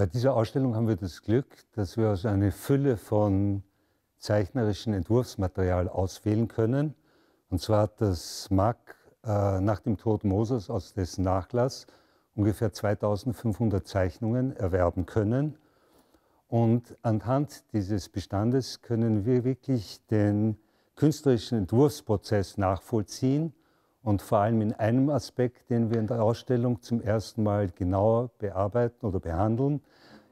Bei dieser Ausstellung haben wir das Glück, dass wir aus einer Fülle von zeichnerischen Entwurfsmaterial auswählen können. Und zwar hat das MAG äh, nach dem Tod Moses aus dessen Nachlass ungefähr 2500 Zeichnungen erwerben können. Und anhand dieses Bestandes können wir wirklich den künstlerischen Entwurfsprozess nachvollziehen und vor allem in einem Aspekt, den wir in der Ausstellung zum ersten Mal genauer bearbeiten oder behandeln,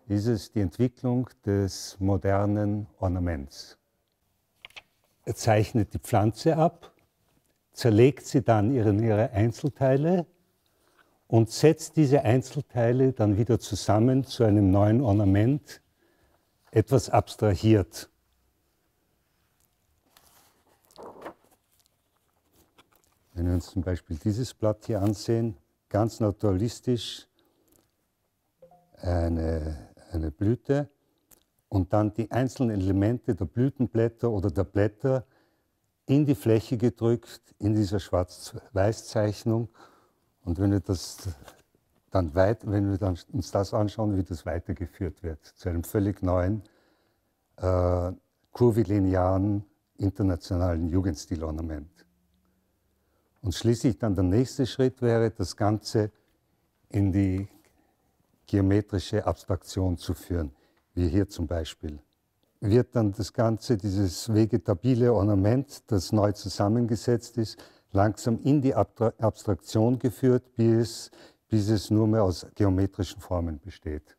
ist es die Entwicklung des modernen Ornaments. Er zeichnet die Pflanze ab, zerlegt sie dann in ihre Einzelteile und setzt diese Einzelteile dann wieder zusammen zu einem neuen Ornament, etwas abstrahiert. Wenn wir uns zum Beispiel dieses Blatt hier ansehen, ganz naturalistisch eine, eine Blüte und dann die einzelnen Elemente der Blütenblätter oder der Blätter in die Fläche gedrückt, in dieser Schwarz-Weiß-Zeichnung. Und wenn wir, das dann weit, wenn wir dann uns das anschauen, wie das weitergeführt wird, zu einem völlig neuen, äh, kurvilinearen, internationalen Jugendstilornament. Und schließlich dann der nächste Schritt wäre, das Ganze in die geometrische Abstraktion zu führen, wie hier zum Beispiel. Wird dann das Ganze, dieses vegetabile Ornament, das neu zusammengesetzt ist, langsam in die Abstraktion geführt, bis, bis es nur mehr aus geometrischen Formen besteht.